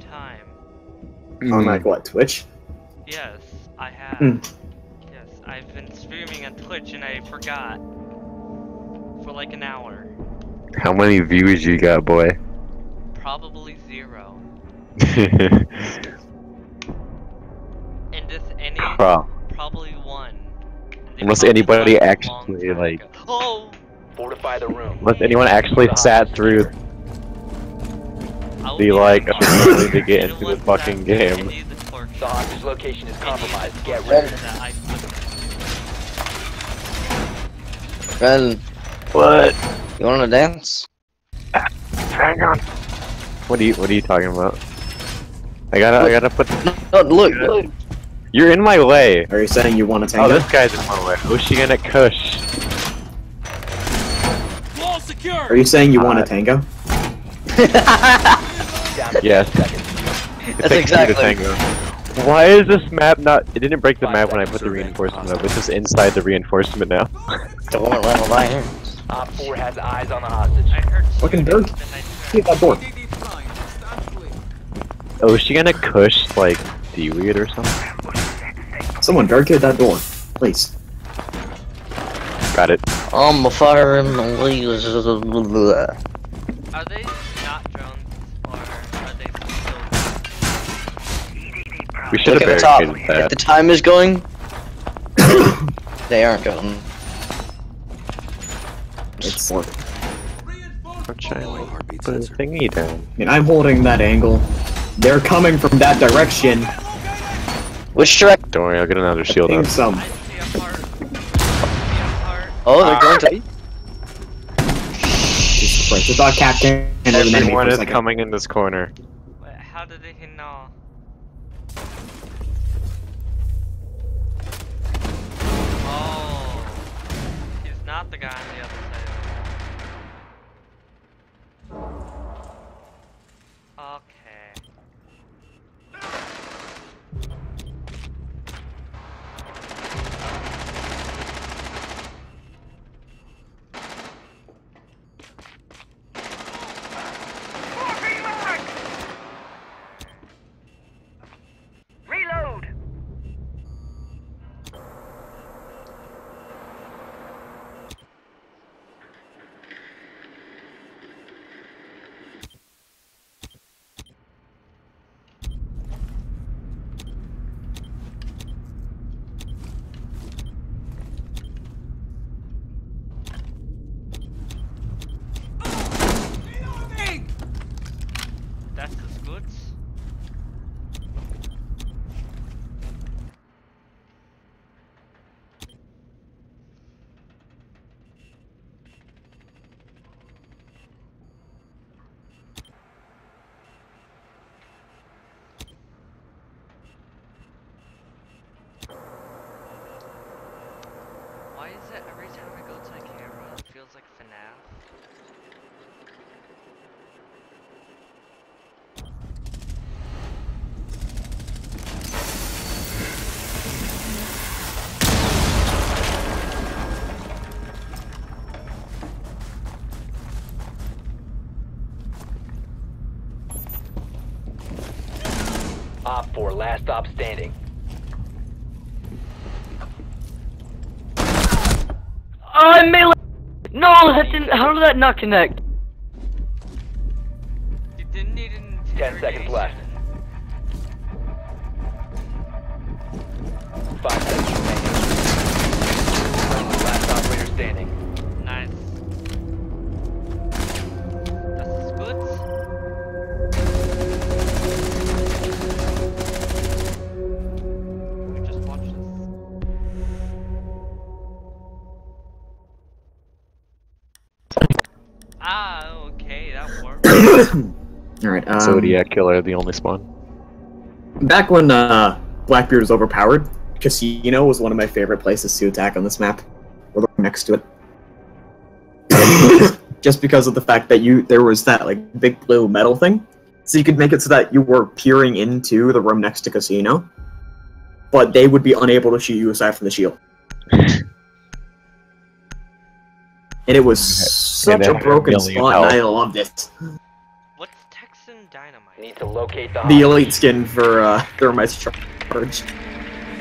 time. On like what Twitch? Yes, I have. Mm. Yes, I've been streaming on Twitch and I forgot. For like an hour. How many views you got, boy? Probably zero. And this any Bro, probably one. They Unless probably anybody actually, like- Oh! Fortify the room. unless anyone actually sat through I'll the be like right ability to get into what, the fucking game. the hostage location is compromised. Get torch ready. that I Ben, What? you wanna dance? Hang on. What are you What are you talking about? I gotta I gotta put. No, look, look. You're in my way. Are you saying you want to Oh, tango? this guy's in my way. Who's she gonna Kush. Are you saying you want Uh, to tango? Down to Yes. 10 seconds. It That's takes two to exactly- tango. Uh, Why is this map not? It didn't break the Five map when I put the reinforcement up. It's just inside the reinforcement now. Don't want to run line. Op 4 has eyes on the hostage. I heard Fucking shooting, Dirk. then I Get that door. Oceanic oh, Kush like seaweed or something. Someone barricade that door, please. Got it. I'm a fire in the leaves. Are they not drones We should Look have at the top. barricaded If the time is going, they aren't going. It's. I I'm trying to put a thingy down. mean, I'm holding that angle. They're coming from that direction. Which direct? Don't worry, I'll get another shield Ping up. some. I see a heart. I see a heart. Oh, they're going to. Ah! Jesus Christ, I thought Captain and an Everyone is second. coming in this corner. How did he know? Not the guy on the other side. Okay. Reload! That's his goods. It every time I go to the camera, it feels like FNAF? Op 4, last stop standing. Oh, melee! No, that didn't. How did that not connect? Zodiac Killer, the only spawn. back when uh, Blackbeard was overpowered, Casino was one of my favorite places to attack on this map. Or next to it. Just because of the fact that you there was that like big blue metal thing. So you could make it so that you were peering into the room next to Casino. But they would be unable to shoot you aside from the shield. And it was And such it a broken spot, and I loved it. What's Dynamite. Need to locate the The elite skin for uh, Thermite's charge.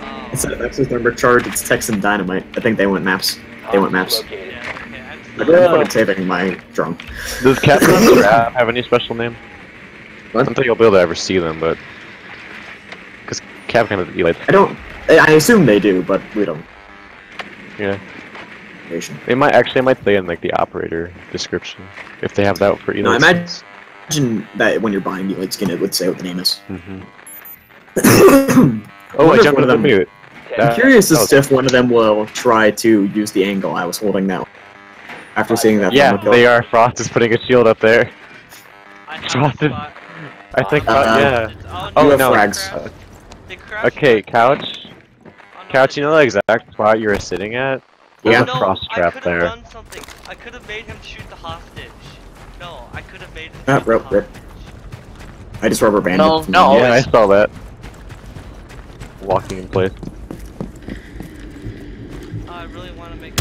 Oh. Instead of X's Thermite charge, it's Texan Dynamite. I think they went maps. They went maps. Located. Yeah, okay, I'm I still- didn't put it saving my drone. Does Kapkan Trap have any special name? I What? don't think you'll be able to ever see them, but because Kapkan would be like, I don't. I I assume they do, but we don't. yeah, they might actually they might play in like the operator description if they have that for either. No, imagine- Imagine that when you're buying the elite skin, it would say what the name is. hmm oh, Oh, I jumped one into of the them. mute. Ten That- I'm curious as to if one of them will try to use the angle I was holding now. After seeing that. Yeah, they are. Frost is putting a shield up there. Frost, have Frosted. a spot. I think. Uh, uh, yeah. Oh, You have no. frags. uh, They crashed okay, couch. Couch, you know the exact spot you were sitting at? There's Yeah. a no, frost I trap could have there. done something. I could have made him shoot the hostage. No, I could have made him Ah, shoot the rip, rip. I just rubber banded. No, from no. Yeah, I saw that. Walking in place. Oh, I really want to make.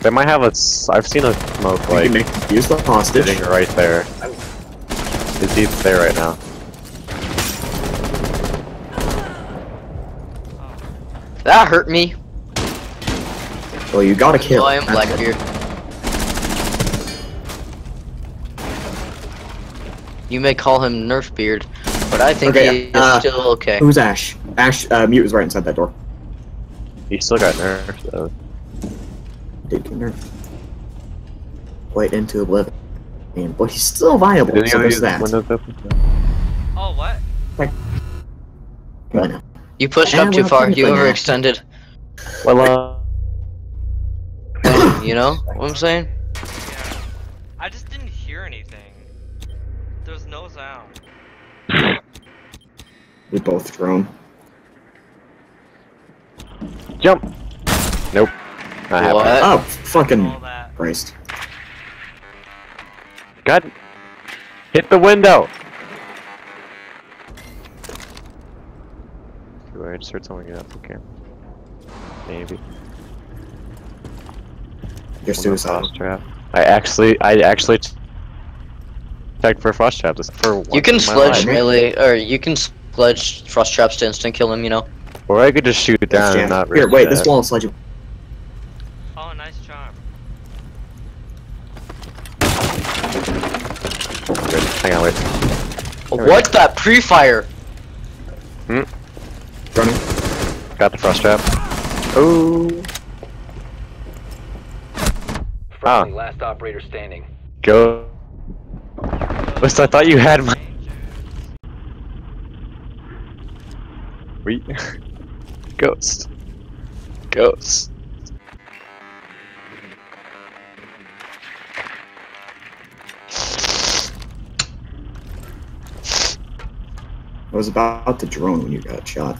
They might have a. s- I've seen a smoke You like can make, use the hostage. sitting right there. It's deep there right now. That hurt me. Well, you gotta kill. Oh, I am That's it. Blackbeard. You may call him Nerfbeard, but I think Okay, he is uh, still okay. Who's Ash? Ash, uh, mute is right inside that door. He still got nerfed though. Did get nerfed. Quite into oblivion. Man, but he's still viable, Didn't so there's that. Oh, what? I know. You pushed Yeah, up too far. You overextended. Well, uh, You know what I'm saying? Yeah. I just didn't hear anything. There was no sound. We both drone. jump. Nope. Not happening. What? Oh, fucking Christ. God. Hit the window. Do I just heard someone get up? Okay. Maybe. You're Well, suicidal. trap. I actually, I actually ch- checked for frost trap this for You can in sledge melee, or you can sledge frost traps to instant kill him. You know. Or I could just shoot it down Jam. and not Here, wait, that. this wall is sledging. Oh, nice charm. Good. Hang on, wait. There we What that pre-fire? Running. Got the frost trap. Oh, Friendly, Ah. last operator standing. go. Listen, I thought you had my. Wait. Ghost. Ghost. I was about to drone when you got shot.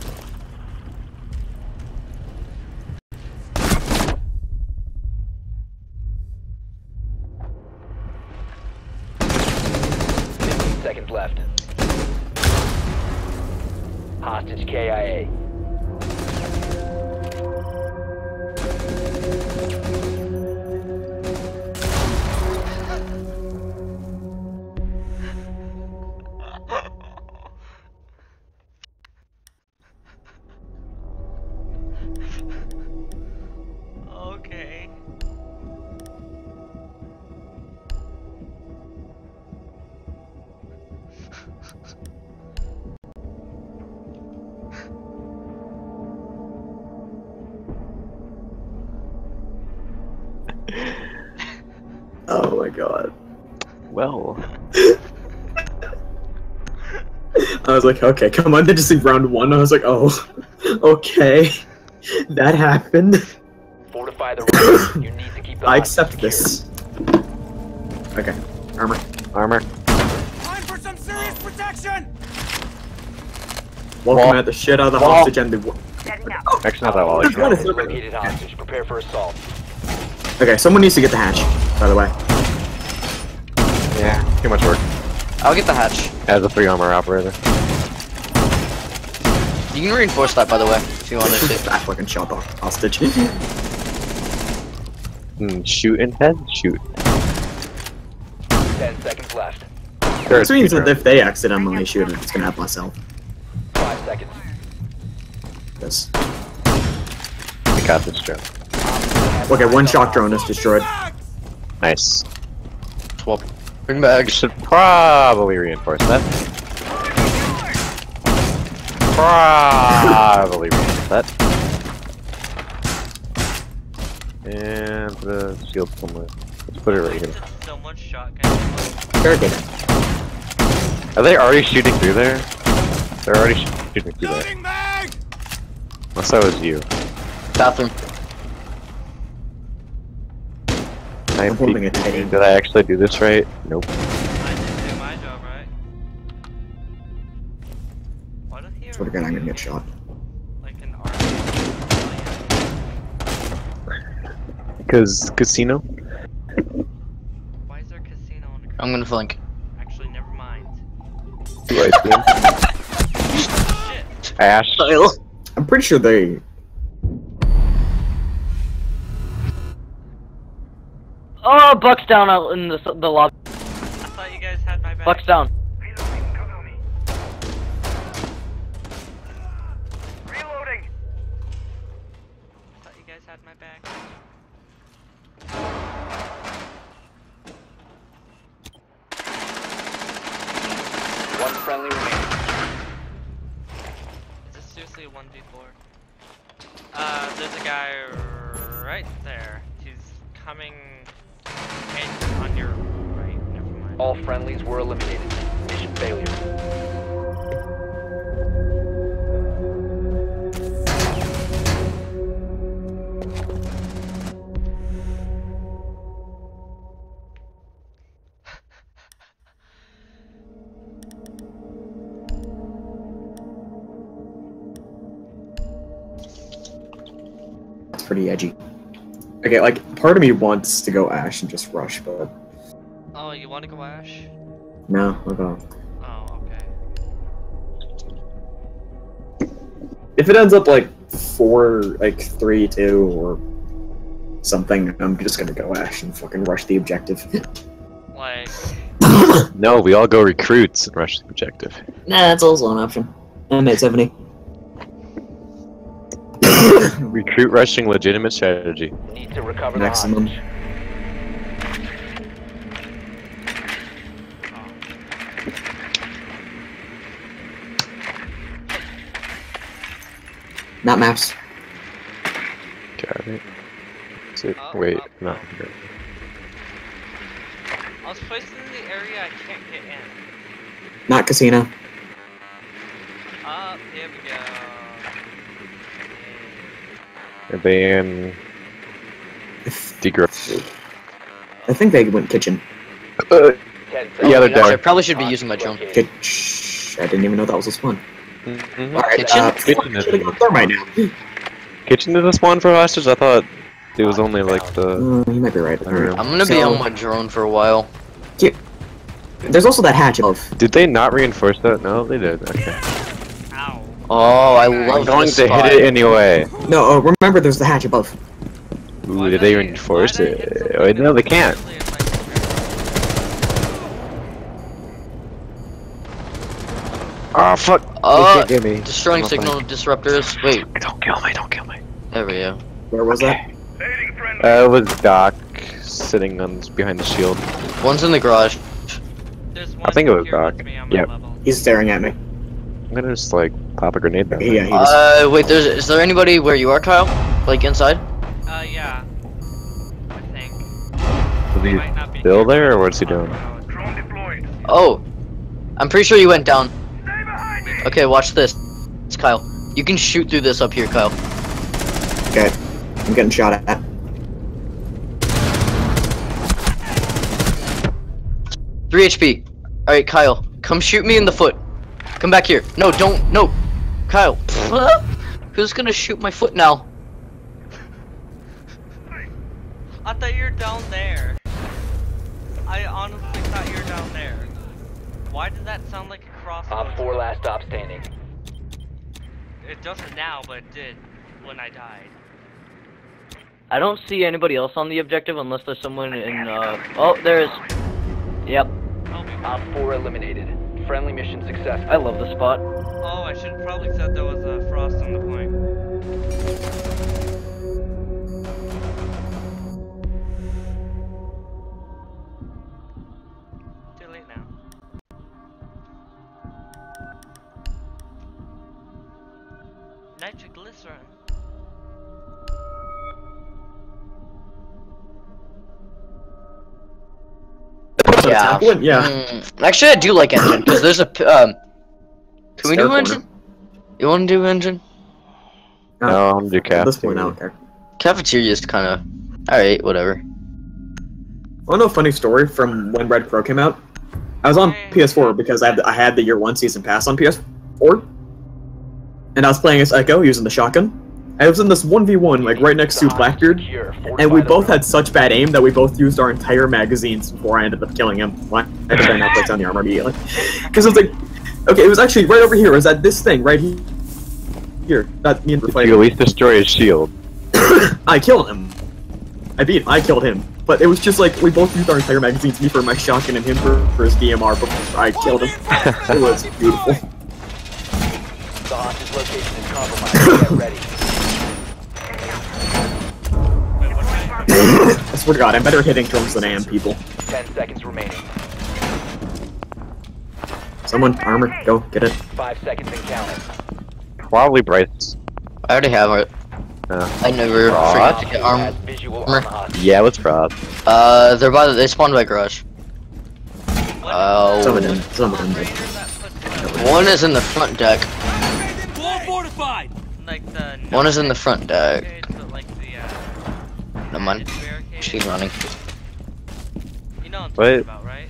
Fifteen seconds left. KIA. Was like, okay, come on, they just see round one. I was like, oh, okay. That happened. Fortify the room. you need to keep the I hostage accept this. Okay, armor. Armor. Time for some serious protection! Welcome Wall. at the shit out of the Wall. hostage and the. Oh, actually, not that well. There's one secured. is- Located hostage. Prepare for assault. Okay, someone needs to get the hatch, by the way. Yeah, too much work. I'll get the hatch. As a three armor operator. You can reinforce that, by the way, if you wanted to. I fucking shot the hostage. Hmm, shoot and head? Shoot. Ten seconds left. Sure, Which means that if they accidentally shoot it, it's gonna have myself. health. Five seconds. This. I got this drone. Okay, one shock drone is destroyed. Nice. Swap. Bring I bags. should probably reinforce that. Probably reinforce that. And the shield somewhere. Let's put it right here. Just so much shotgun. Are they already shooting through there? They're already sh- shooting through there. Loading mag! Unless that was you. Bathroom. I I'm holding a. Did I actually do this right? Nope. Swear to God, I'm gonna get shot. Like an army. Because casino? Why is there a casino on the I'm gonna flank. Actually, never mind. Do I Shit. see Ash. I'm pretty sure they. Oh, Buck's down out in the the lobby. I thought you guys had my back. Buck's down. Seriously a 1v4? Uh, there's a guy right there. He's coming in on your right. Never mind. All friendlies were eliminated. Mission failure. Pretty edgy. Okay, like part of me wants to go Ash and just rush, but Oh, you want to go Ash? no, I'll go. Oh, okay. If it ends up like four, like three, two, or something, I'm just gonna go Ash and fucking rush the objective. Like, No, we all go recruits and rush the objective. nah, that's also an option. I'm at 70. Recruit rushing legitimate strategy. Need to recover Maximum. the. Not maps. Got it. So, Oh, wait, oh, not oh. here. I was placed in the area I can't get in. Not casino. Up, here we go. Are they in degrowth? I think they went kitchen. Uh, Yeah, they're seconds. down. I probably should be using my drone. Kitch. I didn't even know that was a spawn. mhm. Alright, Kitchen? uh, Kitchen is- should've got thermite now. Kitchen is a spawn for hostage? I thought it was only like the. Uh, you might be right. I'm gonna be on my drone for a while. Yeah. There's also that hatch above. Did they not reinforce that? No, they did. Okay. Ow. Oh, I I'm going to spot. hit it anyway. No, uh, remember there's the hatch above. Ooh, Why did did they I- reinforce why did I get it? Oh, no, they can't. literally is like- Oh fuck! Uh, They can't get me. Destroying I'm signal disruptors. Wait, Don't kill me! Don't kill me! there we go. Where was that? Uh, it was Doc sitting on behind the shield. One's in the garage. There's one I think it was Doc. me on my Yep. He's staring at me. I'm gonna just like pop a grenade down. Yeah, there. he was. Uh, wait, there's is there anybody where you are, Kyle? Like inside? Uh, yeah. I think. Was he Might not be still here, there, or what's he I don't doing? Oh, I'm pretty sure you went down. Okay, watch this. It's Kyle. You can shoot through this up here, Kyle. Okay. I'm getting shot at. Three HP. All right, Kyle, come shoot me in the foot. Come back here. No, don't. No, Kyle. Who's gonna shoot my foot now? I thought you were down there. I honestly thought you were down there. Why did that sound like a cross? Op 4 last stop standing. It doesn't now, but it did when I died. I don't see anybody else on the objective unless there's someone in. Uh... Oh, there is. Yep. We Op 4 eliminated. Friendly mission success. I love the spot. Oh, I should probably said there was a frost on the point. Yeah. Tackle it? Yeah. Mm, actually, I do like engine because there's a um. Can we do corner. engine? You want to do engine? No, I'm do At this point, I don't care. Cafeteria is kind of. All right, whatever. I Want to know a funny story from when Red Crow came out? I was on PS4 because I had, I had the year one season pass on PS4, and I was playing as Echo using the shotgun. I was in this 1v1 like right next to Blackbeard, and we both had such bad aim that we both used our entire magazines before I ended up killing him. Why? I had to then knock down the armor immediately. Because it was like, okay, it was actually right over here. It was at this thing right he- here. That me and the You at least destroy his shield. I killed him. I beat him. I killed him. But it was just like we both used our entire magazines, me for my shotgun and him for, for his DMR before I killed him. it was beautiful. The hostage location is compromised. Get ready. I swear to God, I'm better hitting drums than I am people. 10 seconds remaining. Someone, armor, go, get it. 5 seconds and counting. Probably Bryce. I already have it. Uh, I never Aw. forgot to get Has armor. armor. on the hostage. yeah, let's Frost. Uh, they're by the, they spawned by garage. Oh. Someone did. Someone did. Operator that puts, uh, One is in the front deck. Wall fortified. like the One is in the front deck. barricades, but the uh, Never mind. Padded. She's running. You know what I'm What? talking about, right?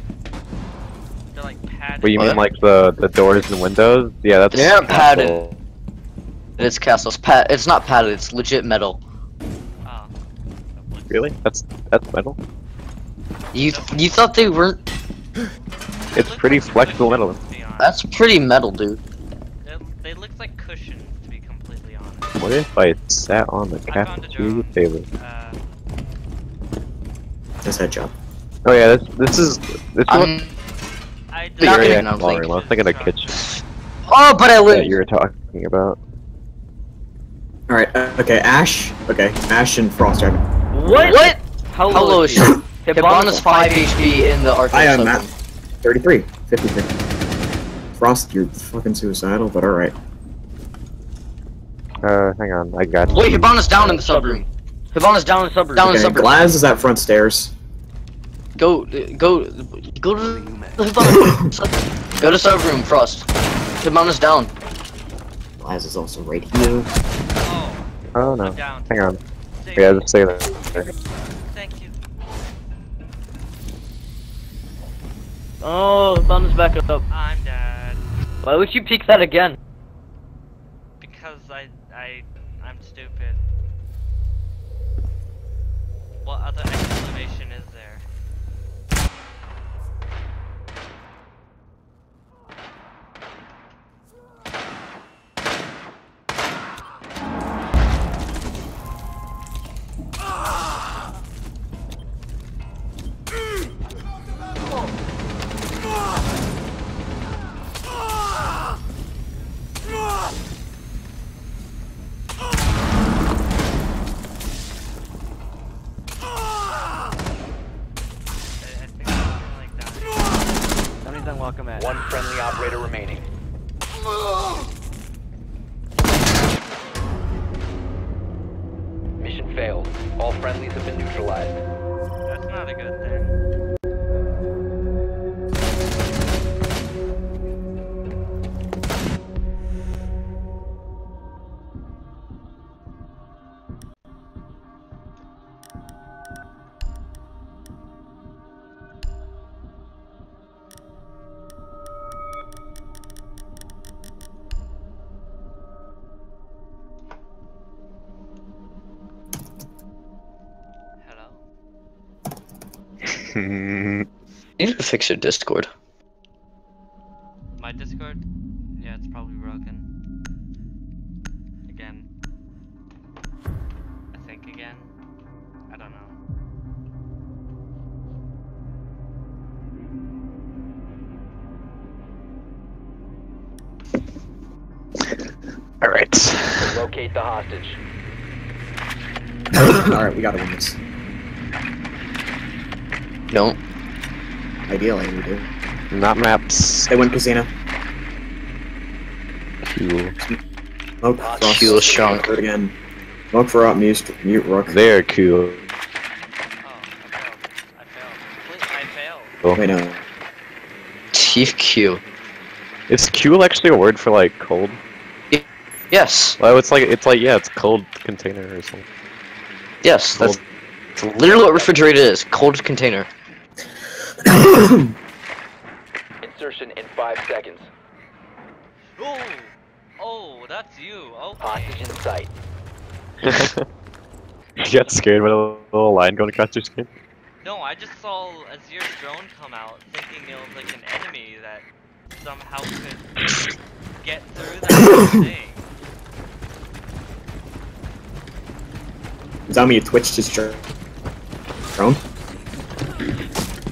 They're like padded. What you mean, like the the doors and windows? Yeah, that's. They're not padded. Castle. It's castles. Pat. It's not padded. It's legit metal. Oh. Really? That's that's metal. You you thought they weren't? It's pretty flexible metal. To be honest. That's pretty metal, dude. They, they look like cushions, to be completely honest. What if I sat on the I found a cafeteria drone. table? Uh, Nice headshot. Oh yeah, this this is this is what I'm I the not area gonna- in ballroom. I was thinking a kitchen Oh, but I that live. you were talking about. Alright, uh, okay, Ash. Okay, Ash and Frost Dragon. What? What? How How low is she? Hibana's Hibana's 5 HP in the arcade. I am sub- at 33. 53. Frost, you're fucking suicidal, but alright. Uh, hang on, I got you. Wait, Hibana's down in the subroom. Hibana's down in the suburbs. Down in Okay, suburbs. Glaz is at front stairs. Go, go, go to the Hibana. Go to subroom, Frost. Hibana's down. Glaz is also right here. oh, Oh no, down. hang on. Save Yeah, just say that. Thank you. Oh, Hibana's back up. I'm dead. Why would you peek that again? Because I, I, I'm stupid. What other fix your Discord. My Discord? Yeah, it's probably broken. Again. I think again. I don't know. Alright. Locate the hostage. Alright, we gotta win this. Don't. Ideally, we do. Not maps. They win casino. Cool. Smoke, Ah, frost, Shield strong. third again. Smoke for up, mute, mute rook. They're cool. Oh, I failed. I failed. Wait, I failed. Oh. Wait, no. TQ. Is cool actually a word for like cold? Yes. Well, it's like it's like yeah, it's cold container or something. Yes. Cold. that's literally what refrigerator is. Cold container. Insertion in five seconds. Oh, oh, that's you. Okay. Hostage in sight. you got scared by a little line going across your screen? No, I just saw Azir's drone come out, thinking it was like an enemy that somehow could get through that thing. Does that mean you twitched his drone?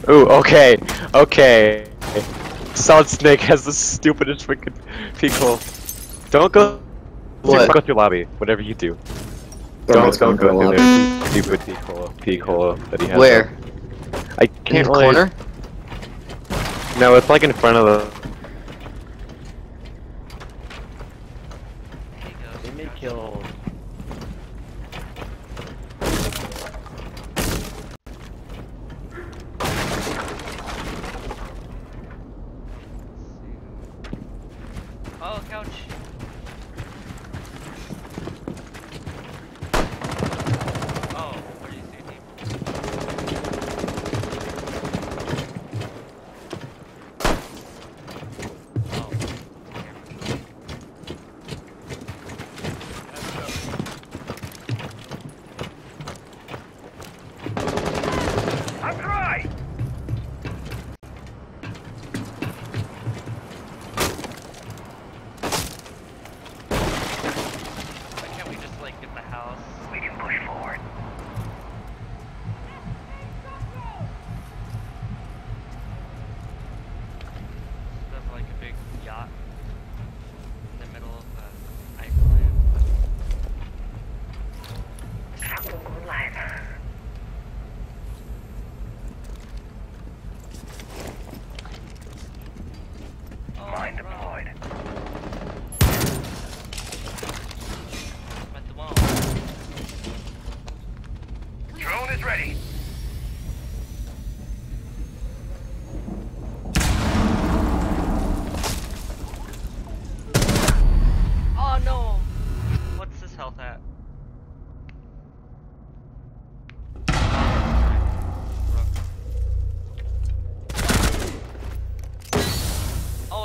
Ooh, okay, okay. Solid Snake has the stupidest freaking peak hole. Don't go. What? Go through lobby. Whatever you do. Don't, Don't, go go through lobby. stupid peak hole. That he has. Where? I can't really. corner? No, it's like in front of the.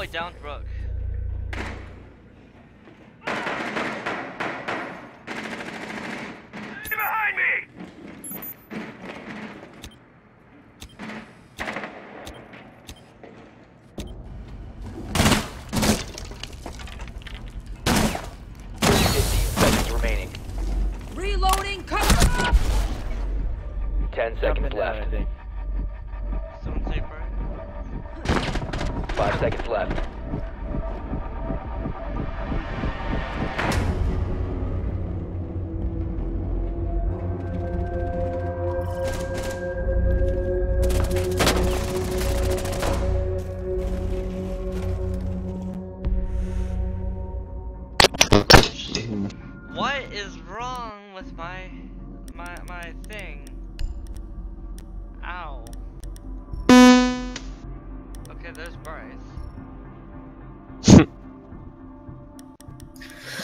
Downed Rook.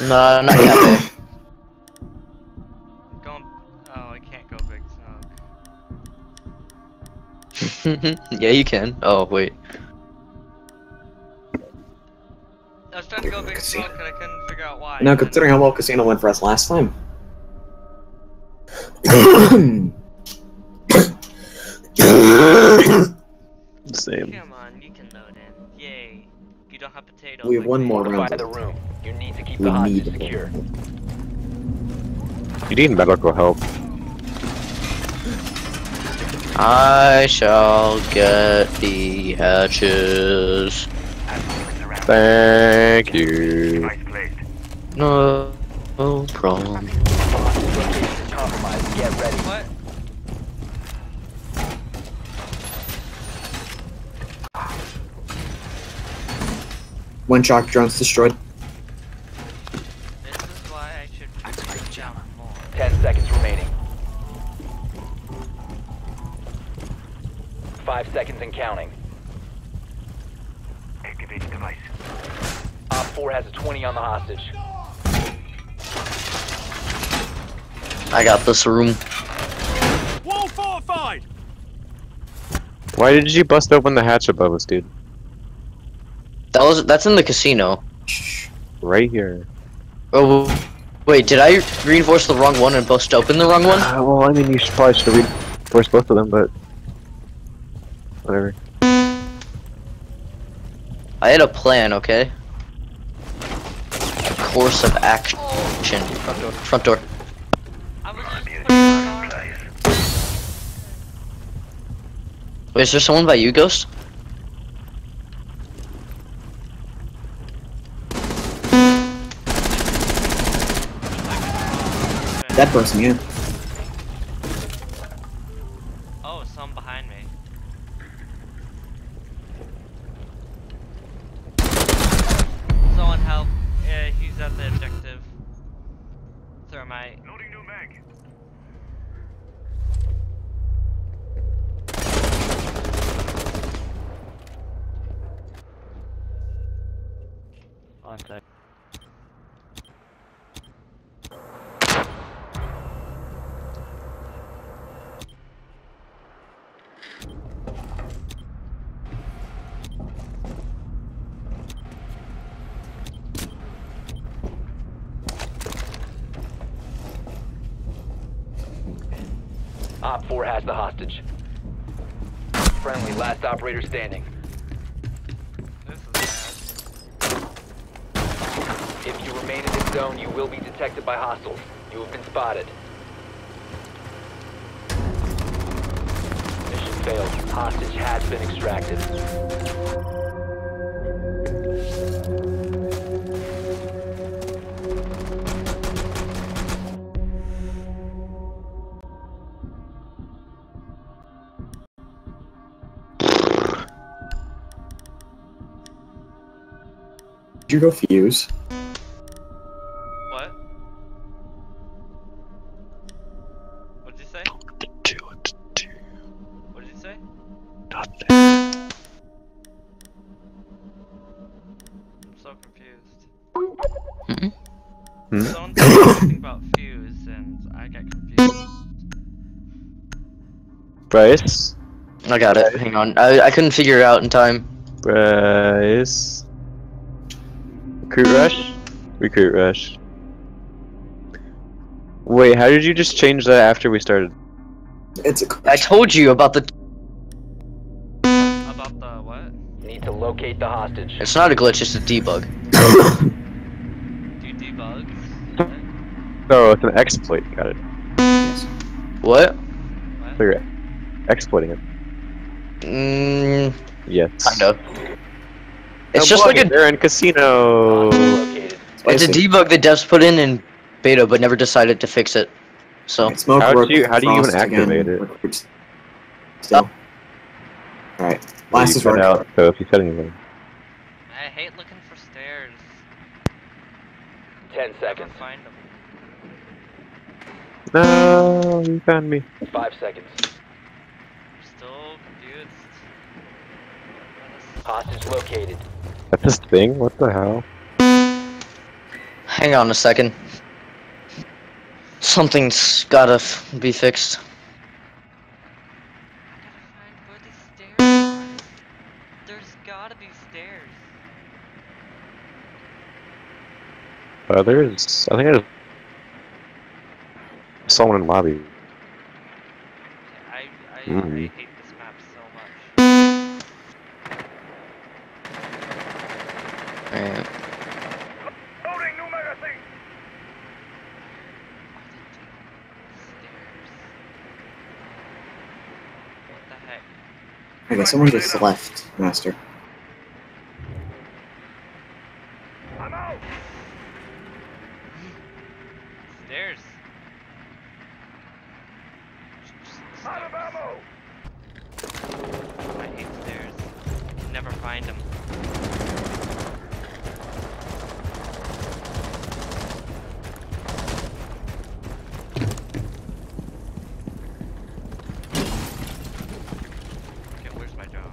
No, not yet. Going. Oh, I can't go big smoke. yeah, you can. Oh wait. I was trying to go big smoke and I couldn't figure out why. Now, considering how well Casino went for us last time. Same. Come on, you can load in. Yay. You don't have potatoes. we have like one more round. the room. You need to keep We the need secure. You need medical help. I shall get the hatches. Thank you. No, no problem. Hostage location is compromised. Get ready. What? One shock drone's destroyed. This is why I should reach out more. Ten seconds remaining. Five seconds and counting. Activating device. Op 4 has a 20 on the hostage. I got this room. Wall fortified! Why did you bust open the hatch above us, dude? That was that's in the casino. Right here. Oh, wait, did I reinforce the wrong one and bust open the wrong one? Uh, well, I mean, you should probably should have reinforced both of them, but whatever. I had a plan, okay? Course of action. Front door. Front door. I was just putting that on. Wait, is there someone by you, Ghost? That person, yeah. Oh, some behind me. Someone help. Yeah, he's at the objective. Thermite. Loading new mag. On sec. Op 4 has the hostage. Friendly, last operator standing. This is bad. If you remain in this zone, you will be detected by hostiles. You have been spotted. Mission failed. Hostage has been extracted. You go Fuze? What? What'd you say? What did you say? Nothing. I'm so confused. Mm-mm. Hmm? Someone said something about Fuze, and I get confused. Bryce? I got it. Hang on. I, I couldn't figure it out in time. Bryce? Recruit rush? Recruit rush. Wait, how did you just change that after we started? It's a I told you about the. About the what? Need to locate the hostage. It's not a glitch, it's a debug. Do you debug? No, it's an exploit. Got it. What? So you're exploiting it. Mm, Yes. kind of. It's Oh, just boy, like a. They're in casino. It's a debug that devs put in in beta, but never decided to fix it. So. Smoke How do you- how do you even frost again, activate it? recruits. Still. Alright. Last you is right. out, so if you said anything. I hate looking for stairs. Ten seconds. find them. No, you found me. Five seconds. I'm still confused. Hostage located. That's this thing? What the hell? Hang on a second. Something's gotta f- be fixed. I gotta find where the stairs are. There's gotta be stairs. Uh, there is. I think I just saw one in the lobby. I, I, Mm. I Okay, someone just left, Master. I'm out! Stairs. Out of ammo! I hate stairs. Can never find them. Okay, where's my dog?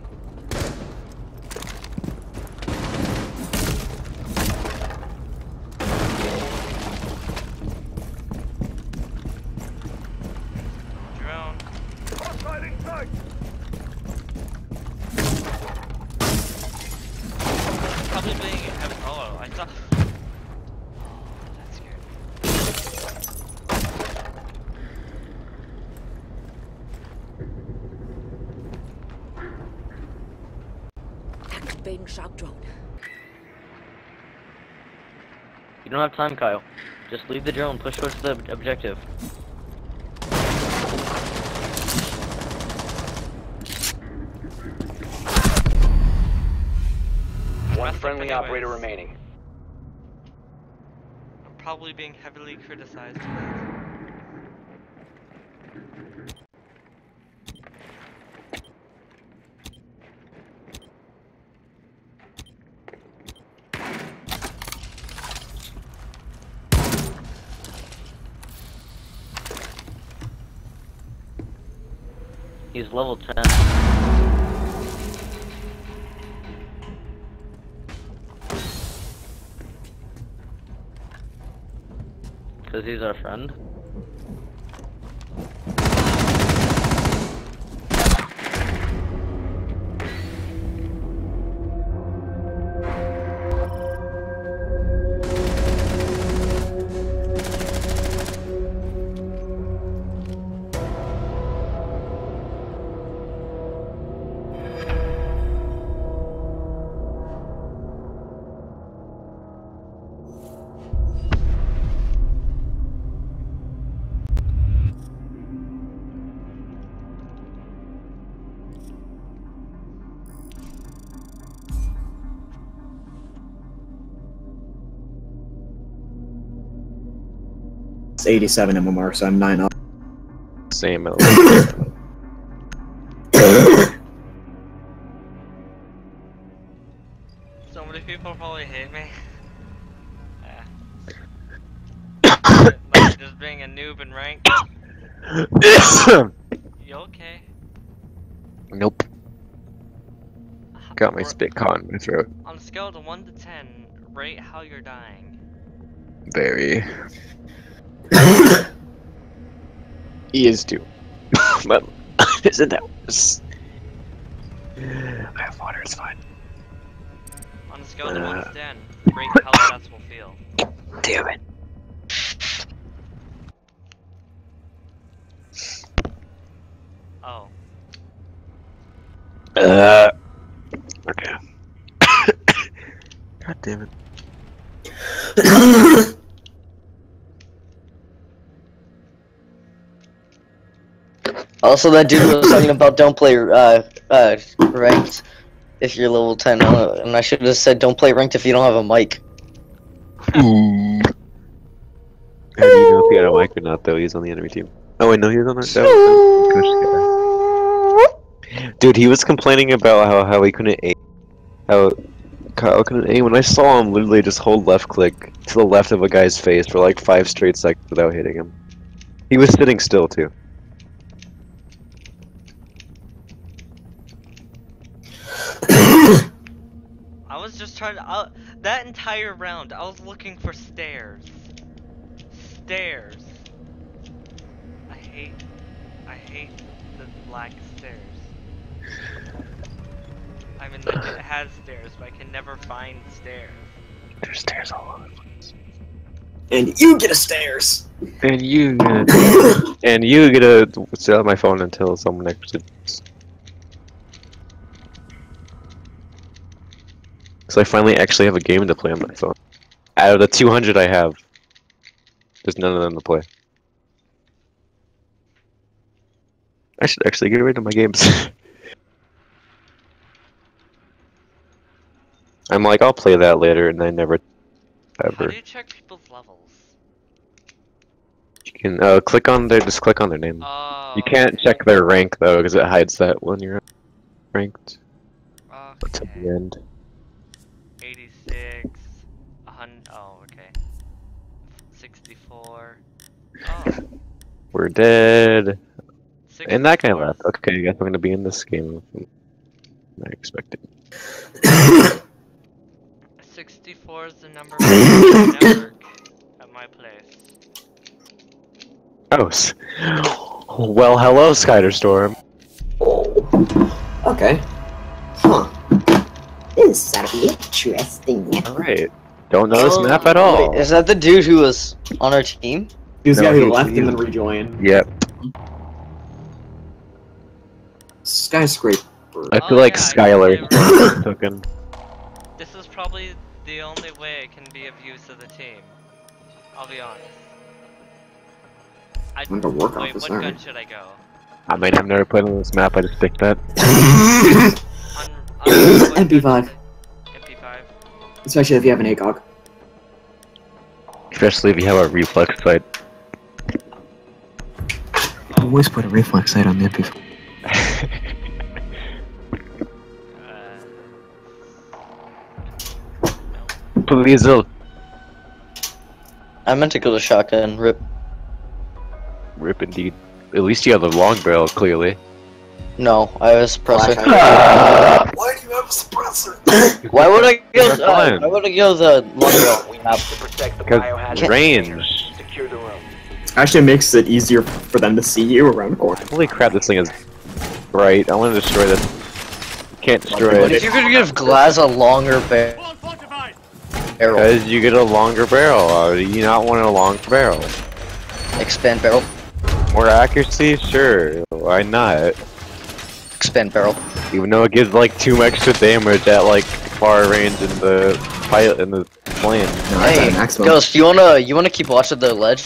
Drone. Hostile in sight! Probably being heavy. Oh, I thought. That scared me. Activating shock drone. You don't have time, Kyle. Just leave the drone, push towards the objective. One friendly anyways. operator remaining. I'm probably being heavily criticized. He's level 10. Because he's our friend. It's 87 MMR, so I'm 9 up. Same. So many people probably hate me. Yeah. just being a noob in rank. You okay? nope. Got my spit caught in my throat. On a scale of 1 to 10, rate how you're dying. Very. He is too. but isn't that worse? I have water, it's fine. On a scale of 1 Uh. to 10, rate how deaths will feel. Damn it. Oh. Uh, okay. God damn it. Also, that dude was talking about don't play uh uh ranked if you're level 10, uh, and I should have said don't play ranked if you don't have a mic. How do you know if he had a mic or not, though? He's on the enemy team. Oh, wait, no, he was on. That Dude, he was complaining about how, how he couldn't aim. How Kyle couldn't aim. When I saw him literally just hold left click to the left of a guy's face for like five straight seconds without hitting him. He was sitting still, too. I was just trying to. Uh, that entire round, I was looking for stairs. Stairs. I hate. I hate the black stairs. I mean, like, it has stairs, but I can never find stairs. There's stairs all over the place. and you get a stairs! And you get and you get a. sit on my phone until someone next actually. So I finally actually have a game to play on my phone. Out of the 200 I have, there's none of them to play. I should actually get rid of my games. I'm like, I'll play that later, and I never, ever. How do you check people's levels? You can uh, click on their just click on their name. Oh. You can't check their rank though, because it hides that when you're ranked to the end. 86. a hun- Oh, okay. 64. Oh. We're dead. And that guy left. Okay, I guess I'm gonna be in this game. I expected. 64 is the number one network at my place. Oh. Well, hello, Skyderstorm. Okay. Huh. This ought to be interesting. Alright. Don't know this oh, map at all. Wait, is that the dude who was on our team? He was the No, guy who left he- and then rejoined. Yep. Skyscraper. I Oh, feel like yeah, Skylar remember. took him. This is probably the only way it can be of use to the team. I'll be honest. I, I'm gonna work wait, off this, what gun should I go? I mean, I've never played on this map. I just picked that. On, on what gun- MP5. MP5. Especially if you have an ACOG. Especially if you have a reflex sight. Always put a reflex sight on the MP5. Uh, Please, I meant to go to shotgun. Rip. rip indeed. At least you have the long barrel, clearly. No, I have a suppressor. Why do you have a suppressor? Why would I go? You're Uh, why would I go the long barrel? We need map? to protect the Because biohazard range. Secure the room. Actually, it makes it easier for them to see you around the corner. Holy crap, this thing is bright. I want to destroy this. Can't destroy What if it. you could give Glaz a longer ba- barrel? Because you get a longer barrel. Uh, do you not want a long barrel? Expand barrel. More accuracy? Sure. Why not? Expand barrel. Even though it gives like two extra damage at like far range in the pilot in the plane. No, that's Hey. Ghost, you wanna you wanna keep watch of the ledge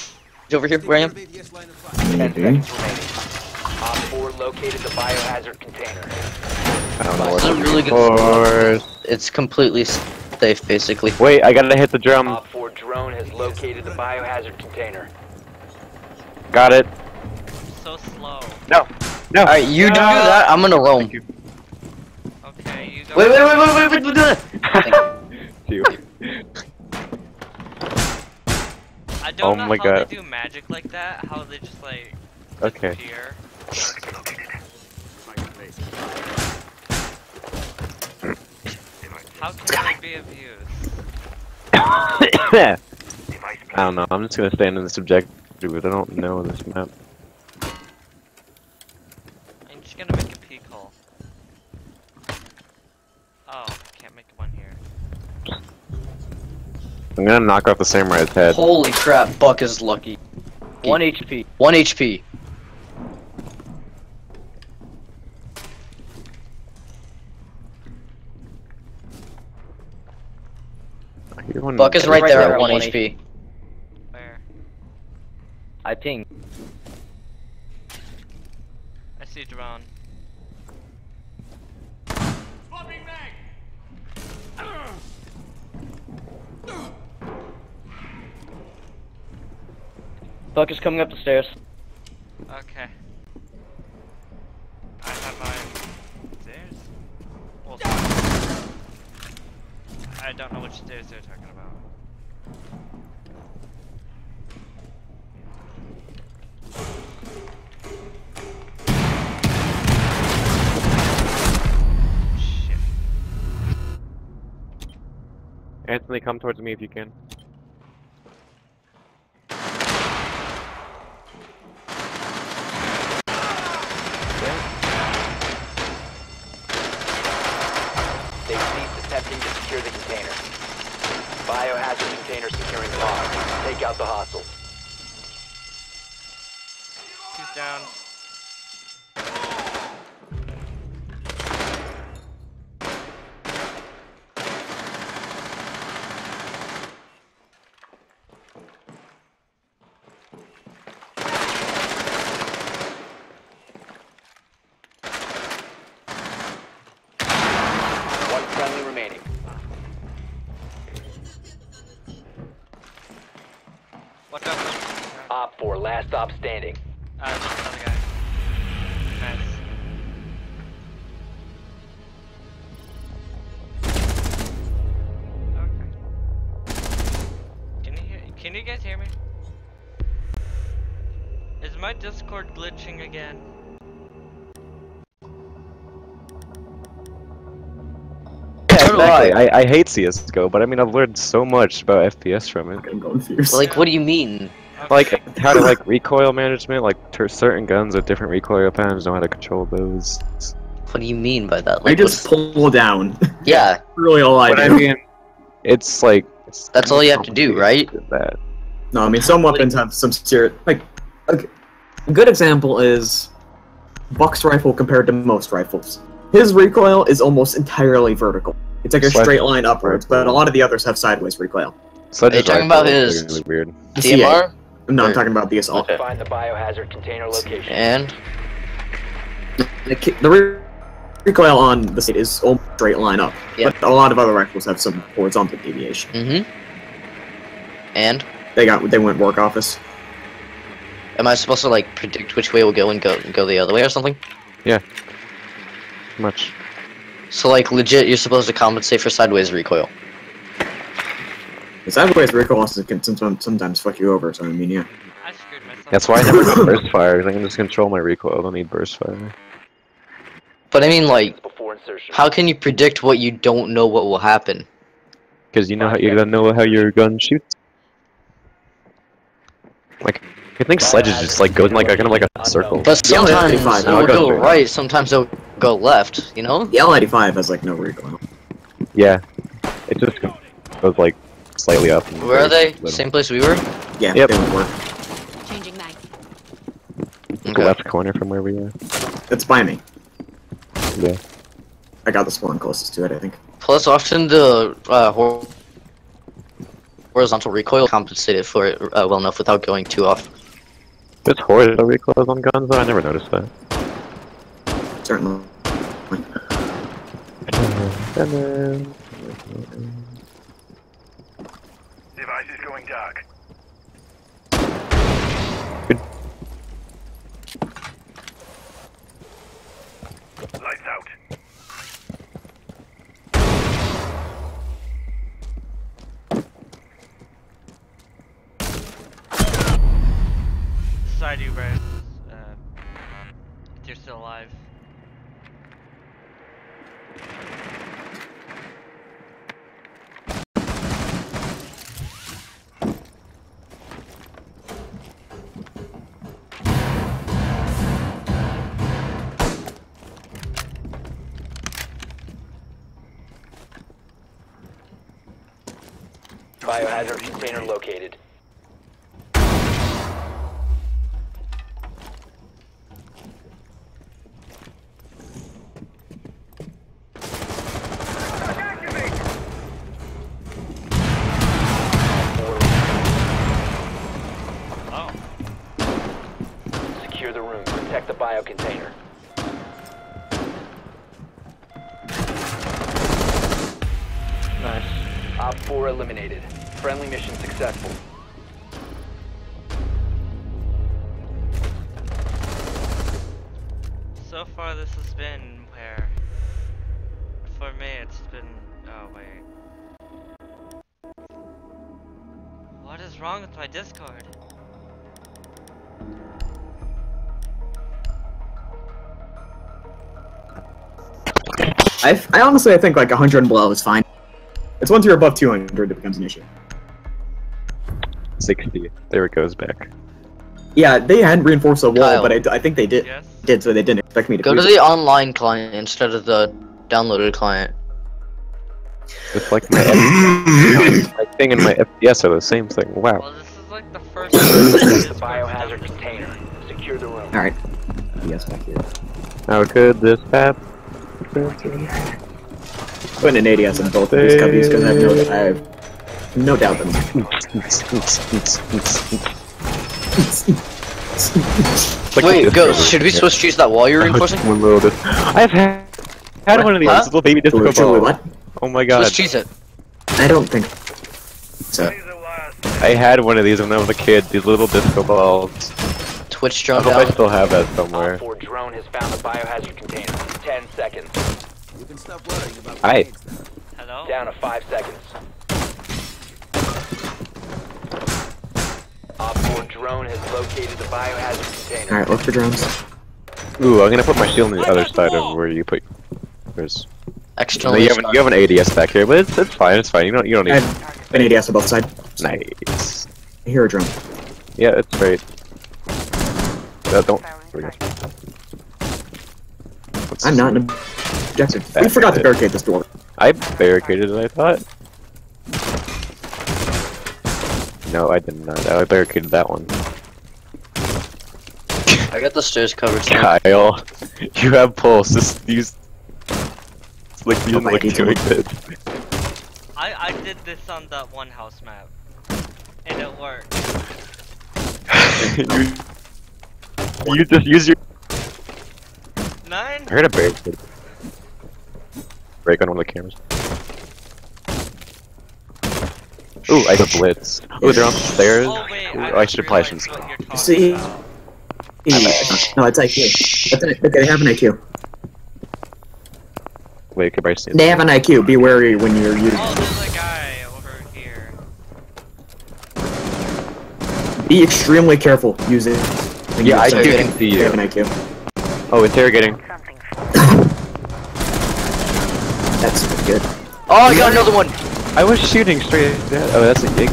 over here where I am? Ten seconds remaining. Op 4 located the biohazard container. I don't know It's what a really good. Force. It's completely safe, basically. Wait, I gotta hit the drum. Op 4 drone has located the biohazard container. Got it. so slow. No. No. All right, you do that. I'm gonna roam. You. Okay, you go. Wait, wait, wait, wait, wait, wait, wait, wait. You. I don't Oh know my how God. they do magic like that. How they just like Okay. appear. How can they be of use? I don't know. I'm just gonna stand in the subjective. I don't know this map. I'm just gonna make a peek hole. Oh, can't make one here. I'm gonna knock off the samurai's head. Holy crap, Buck is lucky. One HP. One HP. One- Buck is right there at one HP. Where? I ping. I see drone. Buck is coming up the stairs. Okay. I have my stairs. Well, I don't know which stairs they're talking about. Shit. Anthony, come towards me if you can. They ceased attempting to secure the container. Container securing. Take out the hostiles. He's down. One friendly remaining. What up? OpFor, last stop standing. Uh, there's another guy. Nice. Okay. Can you hear? Can you guys hear me? Is my Discord glitching again? Yeah, exactly. I, I hate CSGO, but I mean, I've learned so much about FPS from it. I'm going fierce. Like, what do you mean? Like, how to, like, recoil management, like, ter- certain guns with different recoil patterns, know how to control those. What do you mean by that? Like, I just what's- pull down. yeah, really all I But do. I mean, it's like... It's That's all you have to do, right? That. No, I mean some weapons have some serious like a, a good example is Buck's rifle compared to most rifles. His recoil is almost entirely vertical. It's like a Sledge- straight line upwards, but a lot of the others have sideways recoil. So Sledge's talking rifle about is his- really weird. DMR? No, I'm Or- talking about the assault. Okay. Find the biohazard container location. And The, the re- recoil on the state is almost straight line up, Yeah. but a lot of other rifles have some horizontal deviation. mm-hmm. And They got they went work office. am I supposed to like predict which way we'll go and go go the other way or something? Yeah. Much. So like legit, you're supposed to compensate for sideways recoil. The sideways recoil also can sometimes sometimes fuck you over. So I mean, yeah. I myself. That's why I never do burst fire, 'cause I can just control my recoil, I don't need burst fire. But I mean, like, Before insertion. how can you predict what you don't know what will happen? Because you know how you don't know how your gun shoots. Like, I think sledges just like goes in like a kind of like a circle. But sometimes that's fine. it I'll go go right, sometimes it'll go left. You know? The L85 has like no recoil. Yeah, it just goes like slightly up. Where are they? little. Same place we were. Yeah, Yep. they would work. Changing mag. The left corner from where we are. It's by me. Yeah. I got the spawn closest to it, I think. Plus, often the uh, horizontal recoil compensated for it uh, well enough without going too off. There's horizontal recoils on guns though. I never noticed that. Certainly. Side you. Uh, you're still alive. Biohazard container located. Wrong with my Discord? I, I honestly I think like 100 and below is fine. It's once you're above 200 it becomes an issue. 60. There it goes back. Yeah, they hadn't reinforced the wall, Kyle. but I, I think they did. Yes? Did so they didn't expect me to. Go to the it. online client instead of the downloaded client. It's like my, F- my thing and my FPS are the same thing. Wow. Well, this is like the first. Biohazard container. Secure the room. All right. Yes, back here. How could this happen? Putting an ADS in both of these cubbies because I have no, I have no doubt that. Wait, Ghost, should we supposed to use that wall you're reinforcing? Unloaded. I've had, had one of these Huh? little baby disco balls. what? Oh my god. let's cheese it. I don't think so. I had one of these when I was a kid. These little disco balls. Twitch I drone hope I still have that somewhere. 4 drone has found the biohazard container. 10 seconds. Hi. Hello? Down to 5 seconds. OpFor drone has located the biohazard container. Alright, look for drones. Ooh, I'm gonna put my shield on the other side of where you put yours. No, Externally. you have, an, you have an ADS back here, but it's, it's fine. It's fine. You don't you don't I need. have an ADS on both sides. Nice. I hear a drone. Yeah, it's great. Uh, don't. Here we go. What's I'm this? not an objective. We forgot to barricade this door. I barricaded it. I thought. No, I did not. I barricaded that one. I got the stairs covered. Kyle, you have pulse. Just use. Like you my look detail. doing it. I, I did this on that one house map. And it worked. you, you just use your. Nine? I heard a break. Break on one of the cameras. Ooh, I have a blitz. Ooh, they're on the stairs. Oh wait, Ooh, I, I should probably realized shouldn't. what you're talking See? about. No, it's IQ. That's an, okay, they have an IQ. Wait, could I see They have an IQ. Be wary when you're using. Oh, there's a guy over here. Be extremely careful using. when Yeah, I use do can see They you. have an IQ. Oh, interrogating. That's good. Oh, I got another one. I was shooting straight. At, oh, that's a big.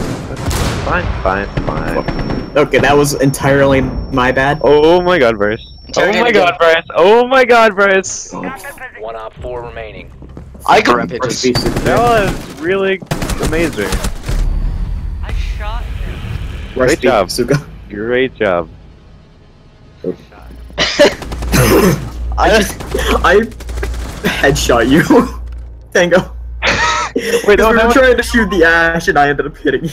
Fine, fine, fine. Okay, that was entirely my bad. Oh my god, Bryce. Oh my again. god, Bryce. Oh my god, Bryce. One OpFor remaining. I got First rampages. piece That was really amazing. I shot him. Rest Great job. Suga. Great job. I just, I headshot you, Tango. Wait, Wait, no, we were was, trying to shoot the ash, and I ended up hitting you.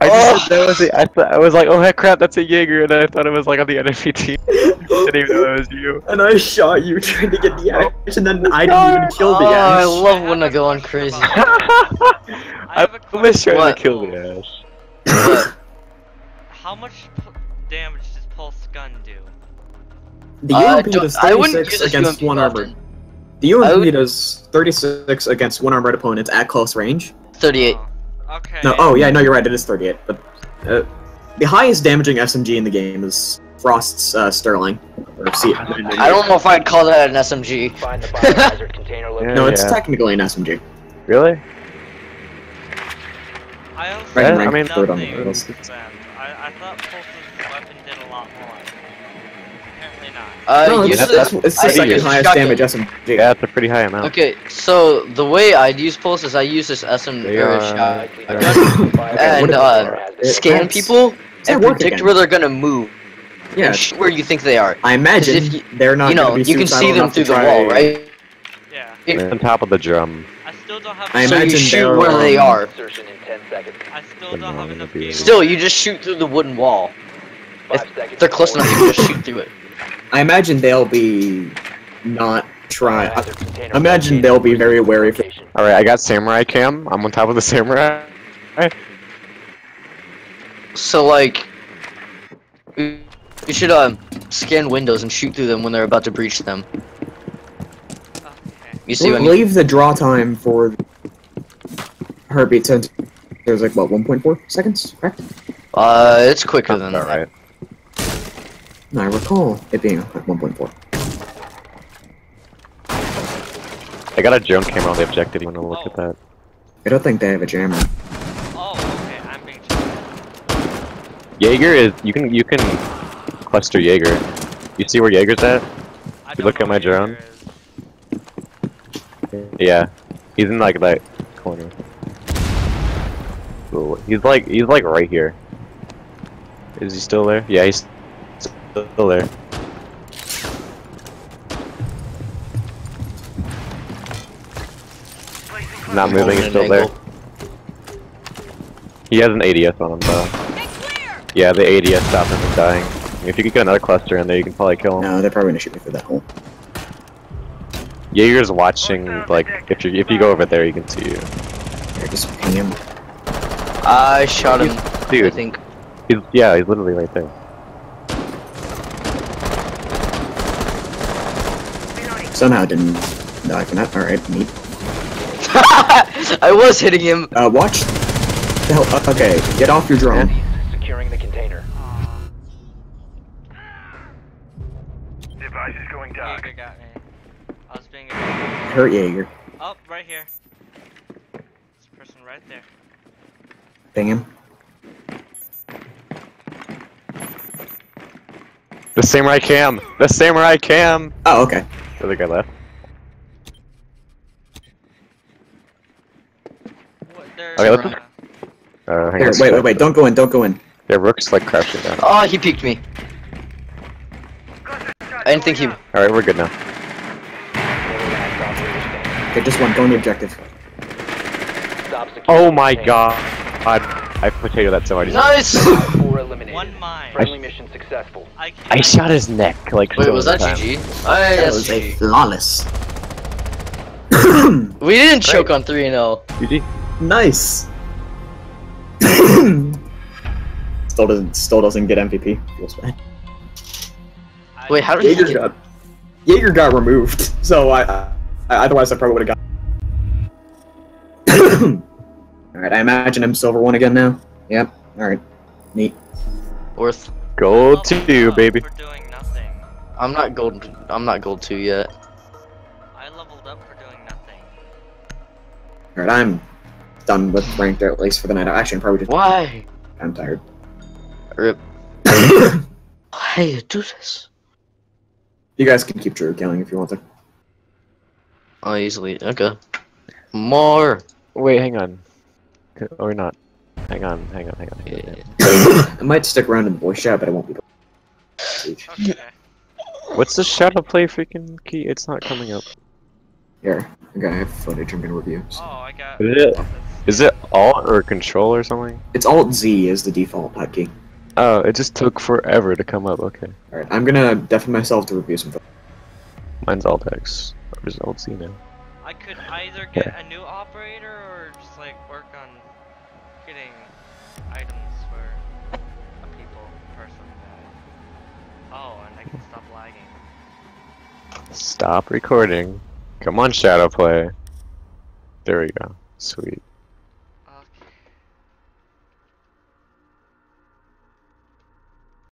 I just said that was the, I, thought, I was like, oh heck crap, that's a Jaeger, and I thought it was like on the enemy team. I didn't even know that was you. And I shot you trying to get the ash, and then I didn't even kill Oh, the I ash. love when I go on crazy. I have a almost tried What? to kill the Ash. How much p- damage does Pulse Gun do? The Uh, UMP don't- does 36 against UMP one often. armored. The I UMP would- does 36 against one armored opponents at close range. 38. Oh, okay. No, oh yeah, no, you're right. It is 38. But uh, the highest damaging SMG in the game is Frost's uh, Sterling. Or C- I don't know if I'd call that an SMG. Find the biohazard container location. No, it's Yeah. technically an SMG. Really? I also Right, did I mean- third on the nothing list. I, I thought Pulse's weapon did a lot more. Apparently not. Uh, no, use it's, the- it's, it's the second highest shotgun. damage SMG. Yeah, it's a pretty high amount. Okay, so the way I'd use pulse is I use this SM They or shot Okay, and uh, scan people and predict again? where they're gonna move Yeah, and shoot where you think they are. I imagine if you- they're not you know, be you can see them through the wall, right? Yeah. They're on top of the drum. I still don't have. I so imagine you shoot where they are. Insertion in 10 seconds. I still don't have enough Still, you just shoot through the wooden wall. If they're close enough, before you can just shoot through it. I imagine they'll be not trying. biohazard container Imagine they'll be very wary for Alright, I got samurai cam. I'm on top of the samurai. So like, you you should um scan windows and shoot through them when they're about to breach them. Okay. You see what I mean? Leave the draw time for heartbeat since there's like what 1.4 seconds, correct? Uh, it's quicker than that. Alright. No, I recall it being like 1.4. I got a drone camera on the objective. You wanna look Oh. at that? I don't think they have a jammer. Oh, okay. I'm being checked. Jaeger is you can you can cluster Jaeger. You see where Jaeger's at? I You look at my drone? is. Yeah. He's in like that corner. Ooh, He's like he's like right here. Is he still there? Yeah, he's still there. Not moving, he's still there. He has an ADS on him though. Yeah, the ADS stopped him from dying. If you could get another cluster in there, you can probably kill him. No, they're probably gonna shoot me through that hole. Jaeger's watching, like, if you if you go over there, you can see you. Here, just ping him. I shot him. I Dude, think. he's, yeah, he's literally right there. Somehow didn't die from that. Alright, neat. I was hitting him. Uh, watch. The hell, uh, okay, get off your drone. Securing the container. Device is going dark. Jaeger got me. I was being a Hurt Jaeger. Oh, right here. This person right there. Bang him. The samurai cam! The samurai cam! Oh, okay. The other guy left. What, Okay, let's- uh, Uh, Here, wait, wait, wait, don't go in, don't go in. Yeah, Rook's like crashing down. Oh, he peeked me. I didn't think he. Alright, we're good now. Last operator standing. Okay, just one, go on the objective. Oh my god! I potato that so much. Nice. Four eliminated. one mine. Friendly mission successful. I. I shot his neck like Wait, so was that many GG? times. Aye, That that's was a flawless. We didn't choke on 3 and oh. 0. GG. nice. still doesn't, still doesn't get MVP. Feels bad. I- Wait, how did he Jaeger get? got, Jaeger got removed, so I, I otherwise I probably would have got. all right, I imagine I'm silver one again now. Yep. All right. Neat. Worth. Gold leveled two, up baby. For doing nothing. I'm not gold. I'm not gold 2 yet. I leveled up for doing nothing. All right, I'm done with ranked at least for the night. Actually, I'm probably just. Why? I'm tired. Rip. Why you do this? you guys can keep Drew killing if you want to. Oh, easily. Okay. More. Wait, hang on. Or not. Hang on, hang on, hang on. Hang on. Yeah. I might stick around in the voice chat, but I won't be. Okay. What's the shadow play freaking key? It's not coming up. Here, I gotta have footage I'm gonna review. Oh, I got. Is it, it Alt or Control or something? It's Alt Z is the default hotkey. Oh, it just took forever to come up. Okay. All right, I'm gonna deafen myself to review some. Mine's Alt X. Or just Alt Z now. I could either get a new operator or Stop recording. Come on, Shadow Play. There we go. Sweet.